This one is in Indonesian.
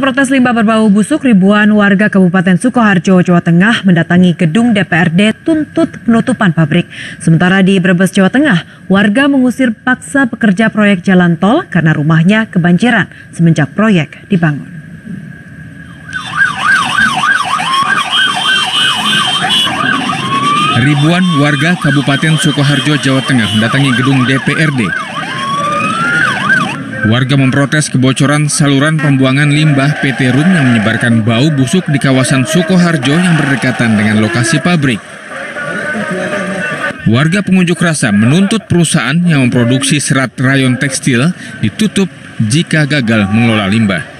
Protes limbah berbau busuk, ribuan warga Kabupaten Sukoharjo, Jawa Tengah mendatangi gedung DPRD tuntut penutupan pabrik. Sementara di Brebes, Jawa Tengah, warga mengusir paksa pekerja proyek jalan tol karena rumahnya kebanjiran semenjak proyek dibangun. Ribuan warga Kabupaten Sukoharjo, Jawa Tengah mendatangi gedung DPRD Warga memprotes kebocoran saluran pembuangan limbah PT Rum yang menyebarkan bau busuk di kawasan Sukoharjo yang berdekatan dengan lokasi pabrik. Warga pengunjuk rasa menuntut perusahaan yang memproduksi serat rayon tekstil ditutup jika gagal mengelola limbah.